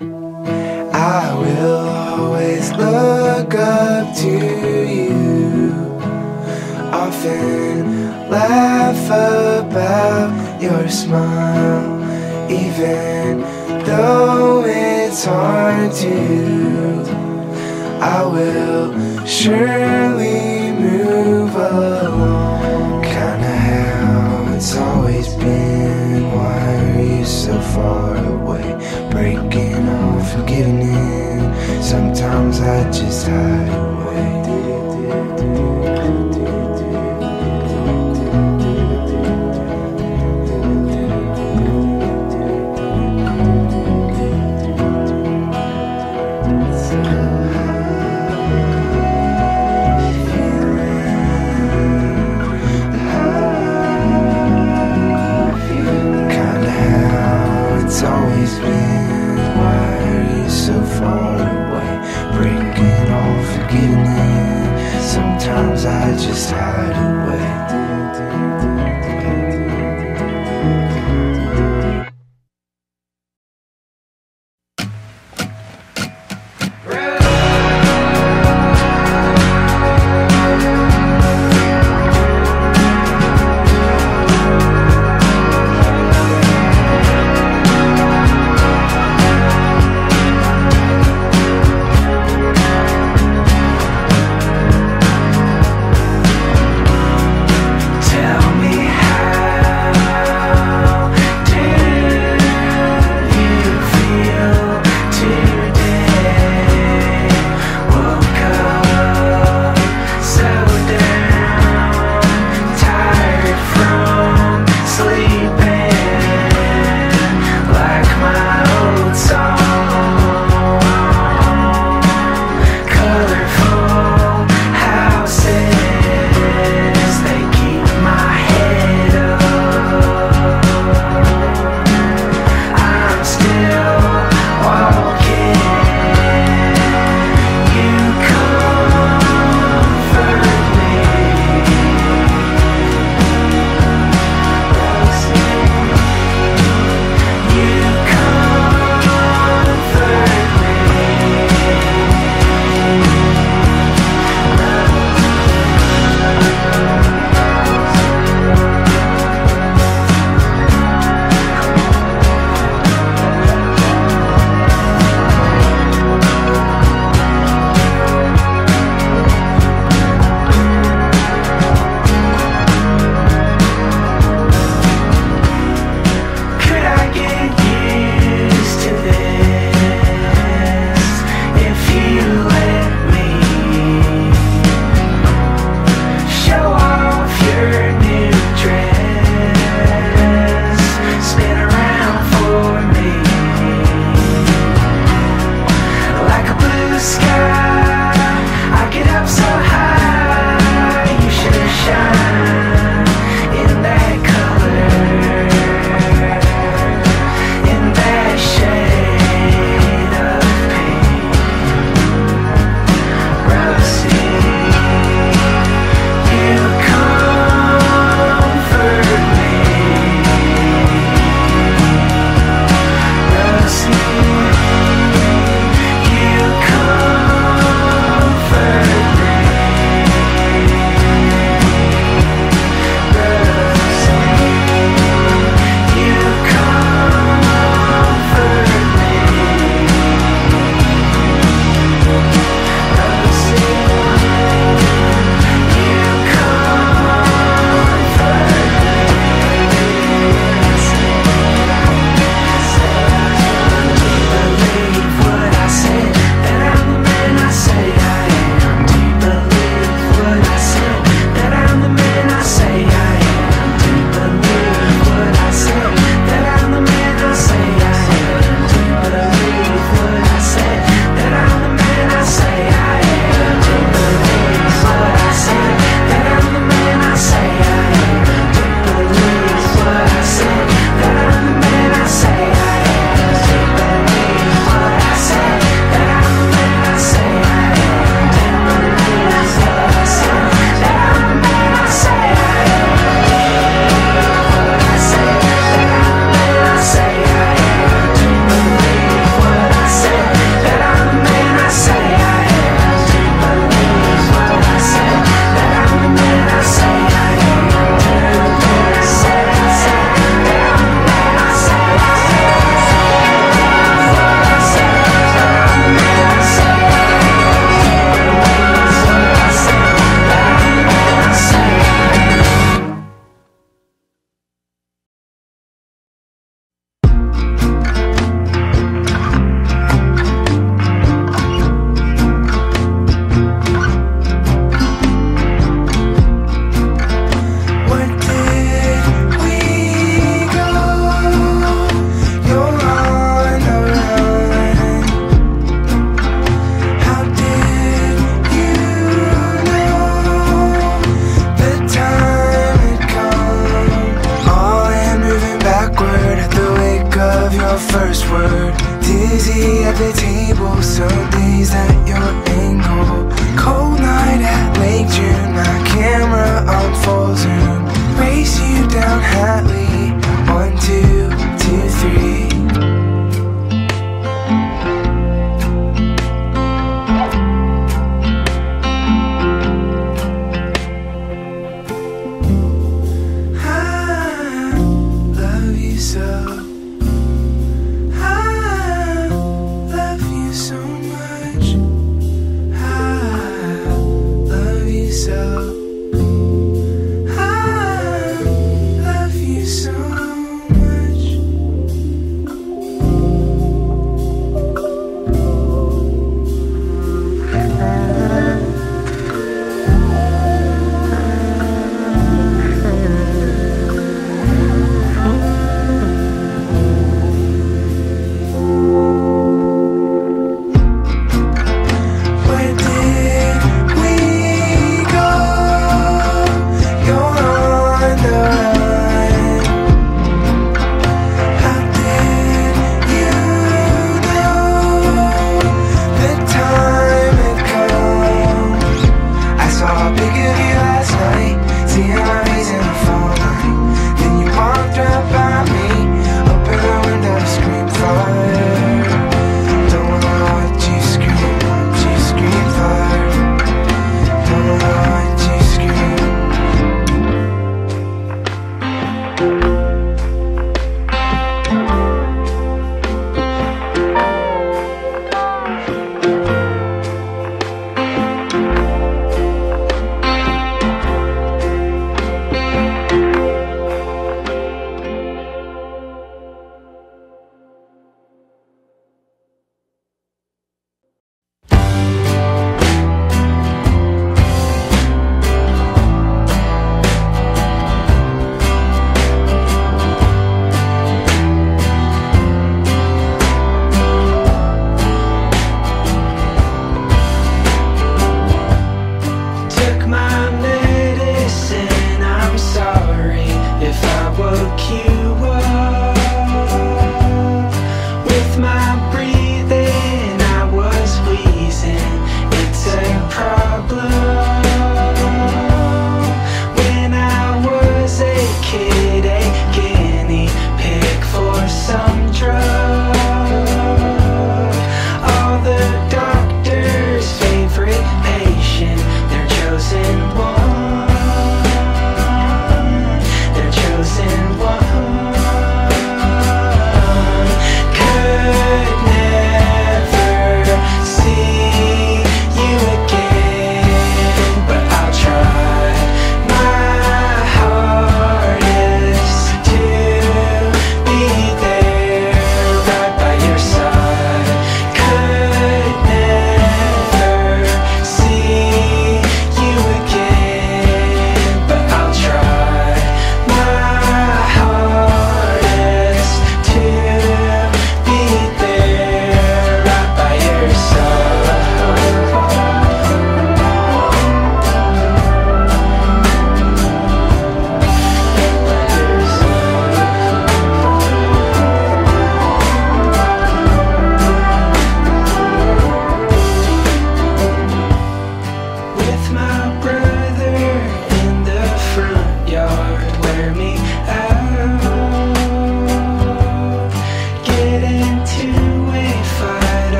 I will always look up to you. Often laugh about your smile, even though it's hard to. I will surely move along. Giving in. Sometimes I just hide I just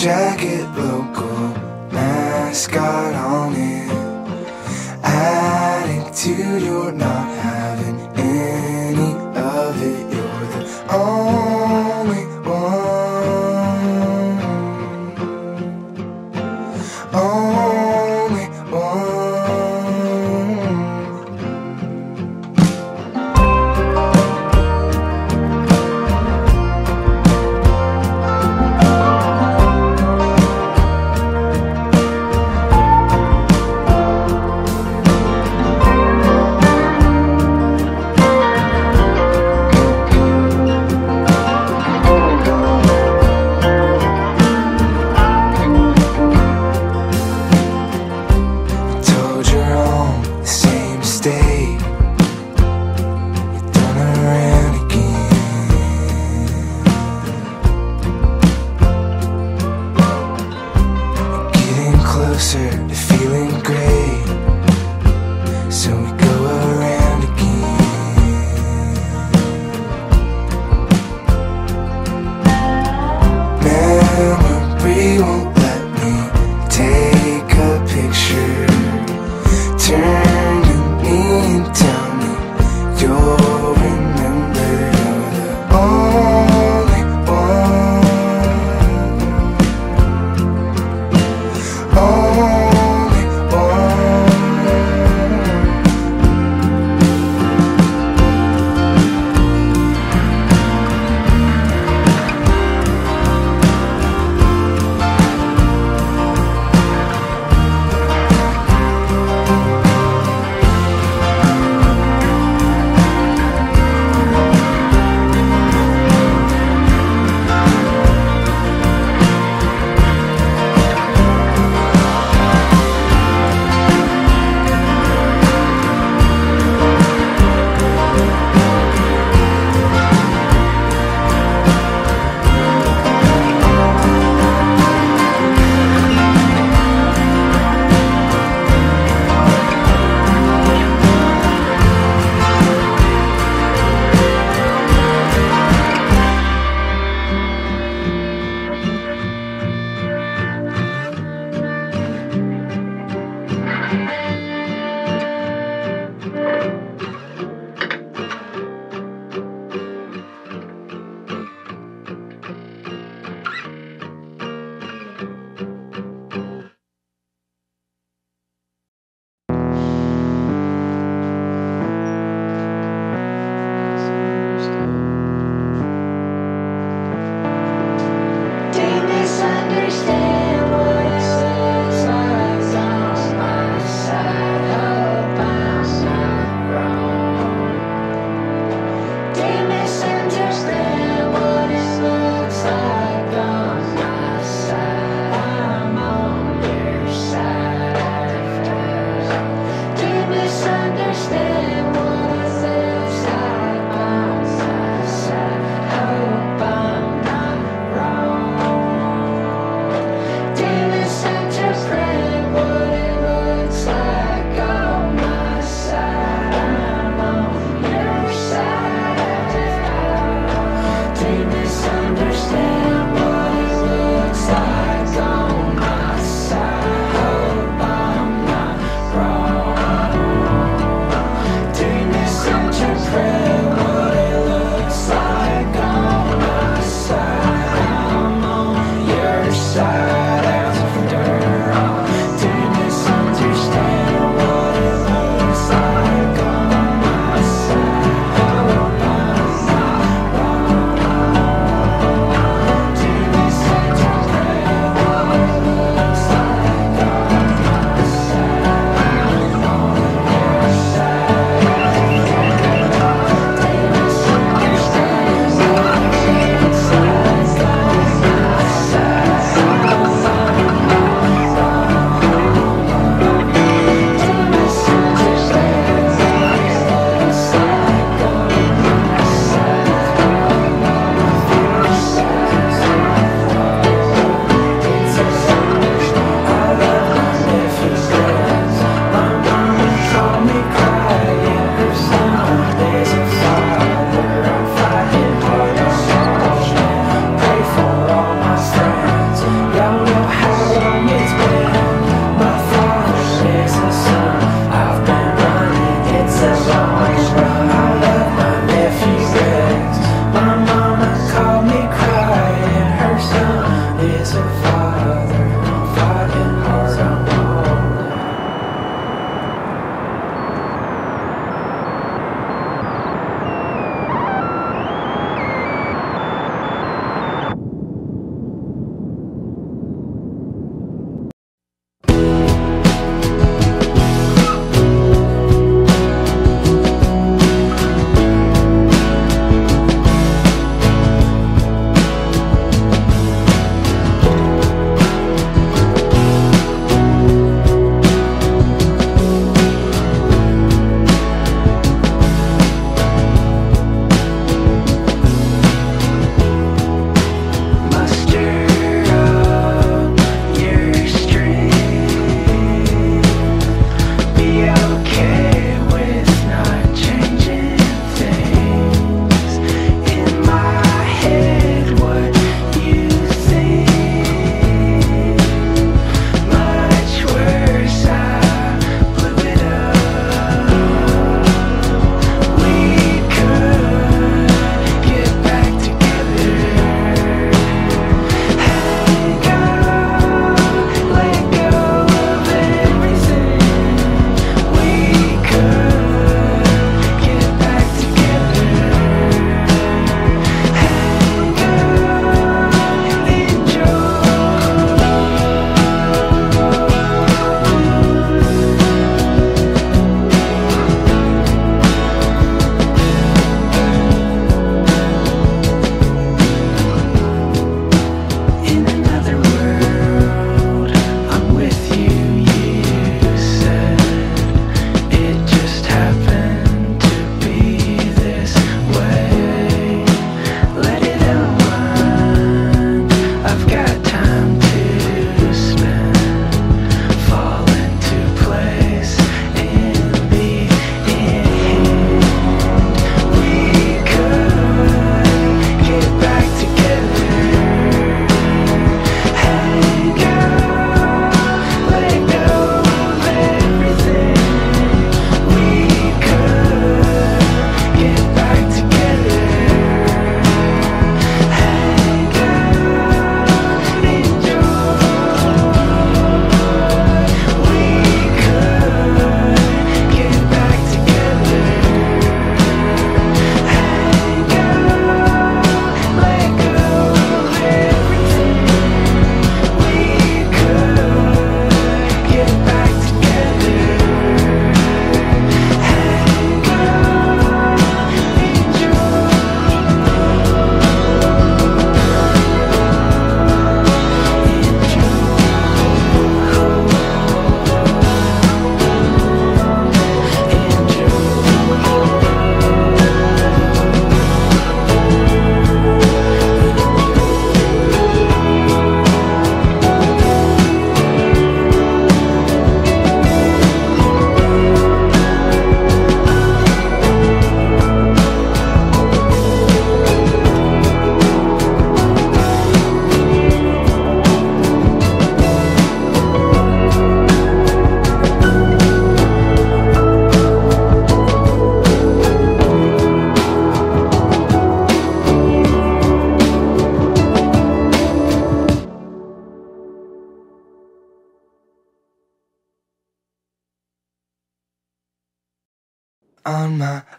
jacket, local mascot on it. Attitude, you're not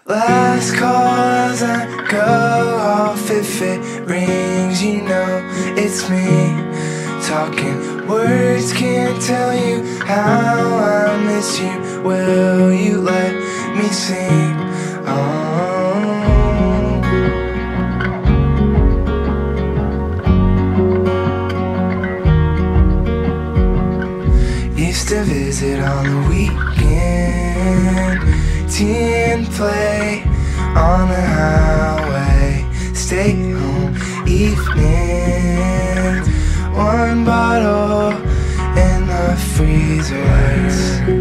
last call as I go off If it rings, you know it's me talking Words can't tell you how I miss you Will you let me sing? teen play on the highway. Stay home evening. One bottle in the freezer.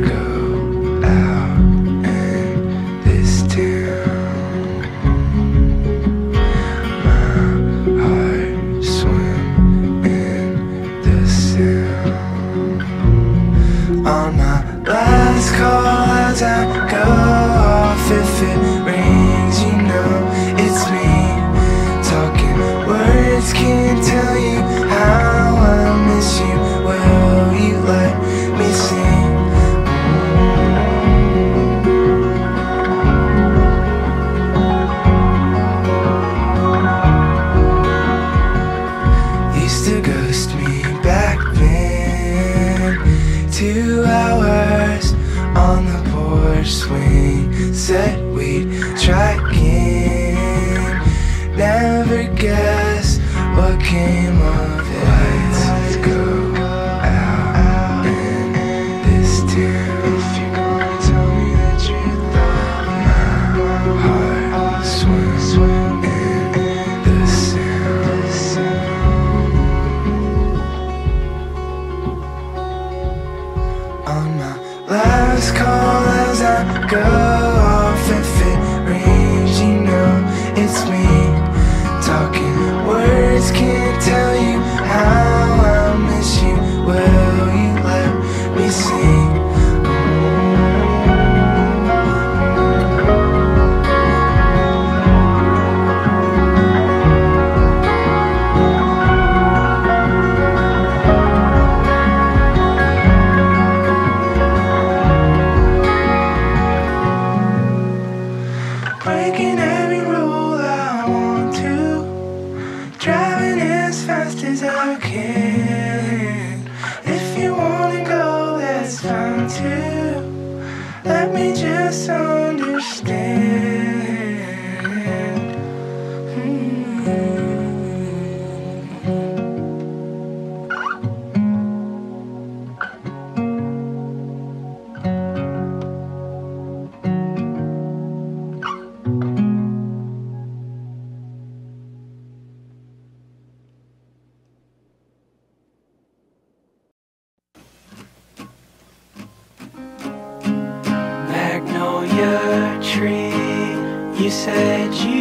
Last call as I go off and fit rains, you know it's me. sede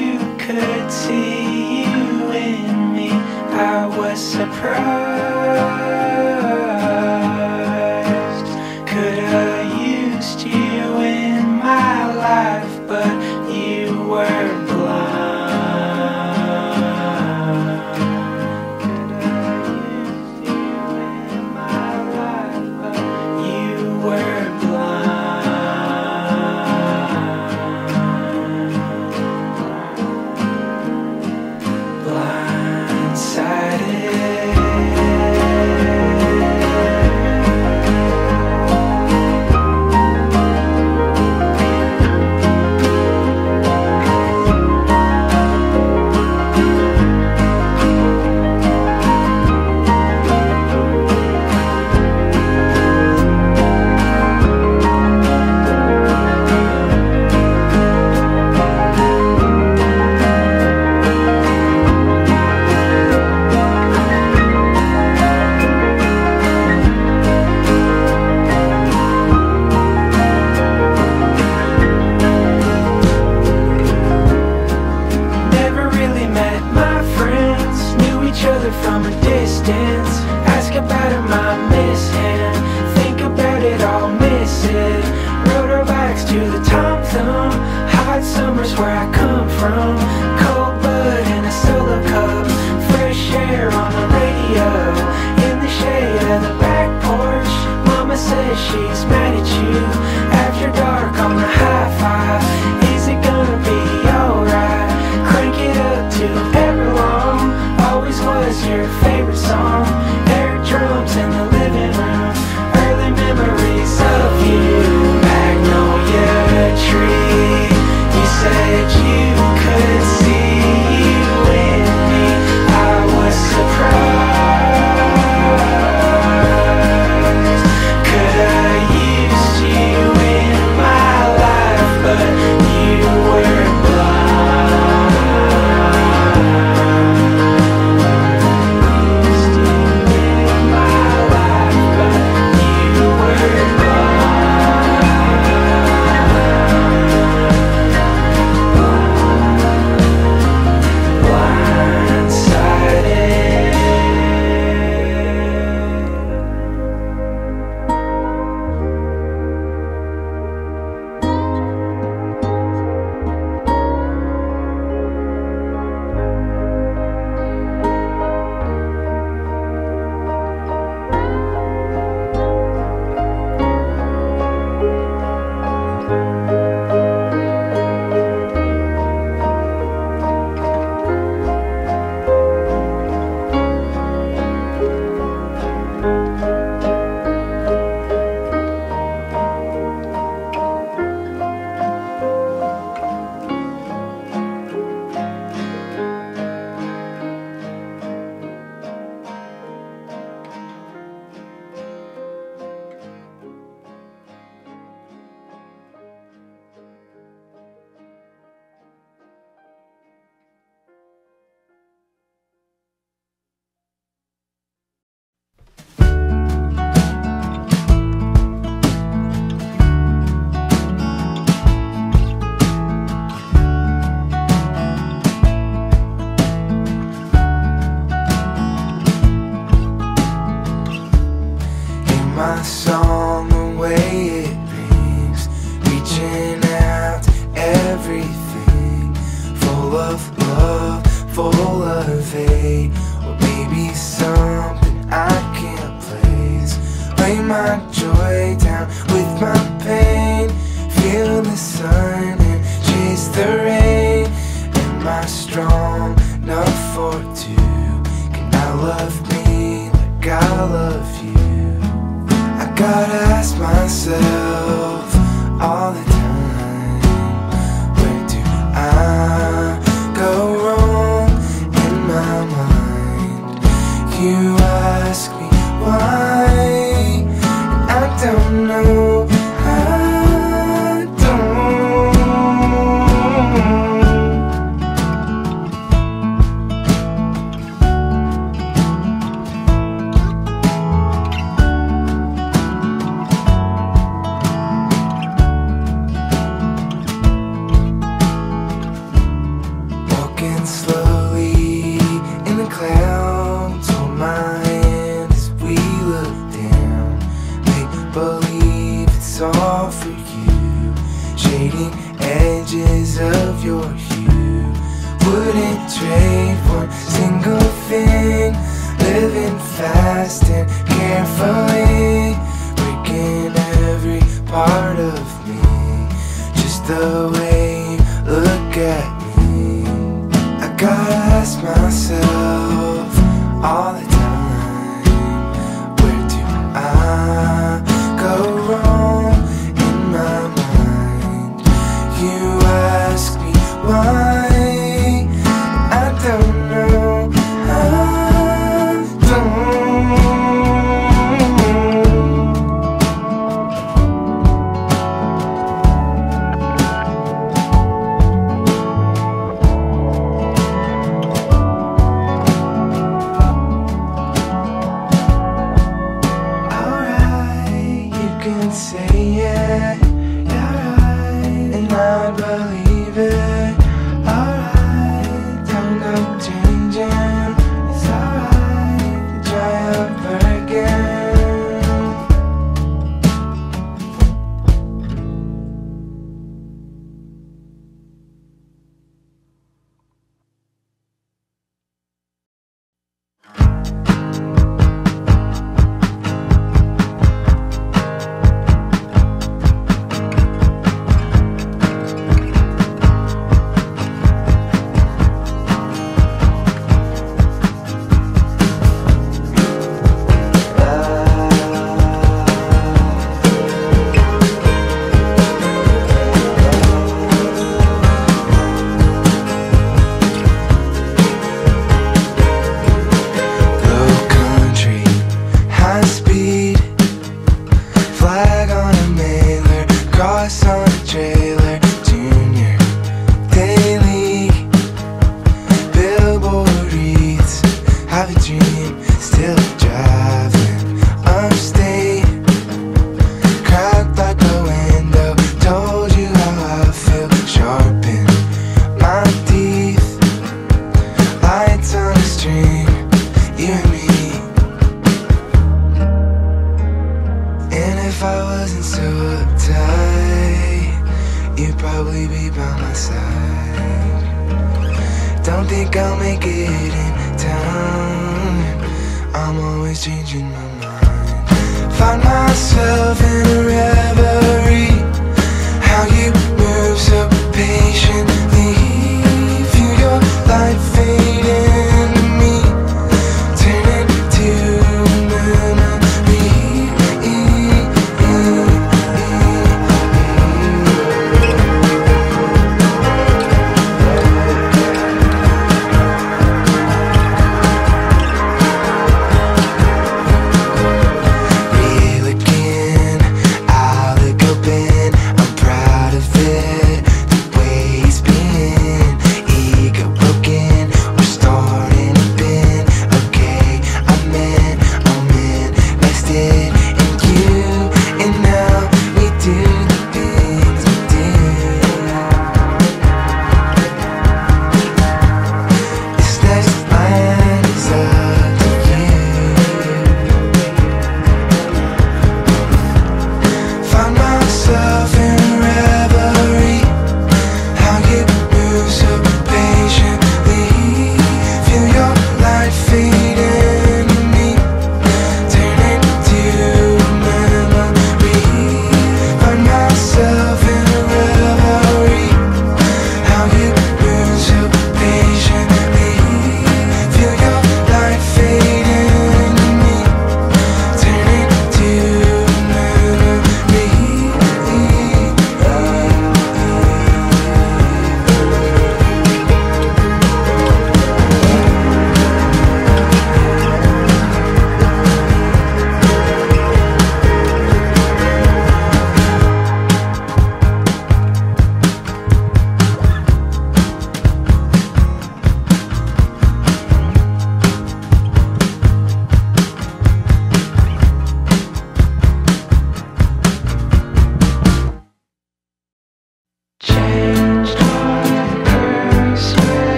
cross on a trailer,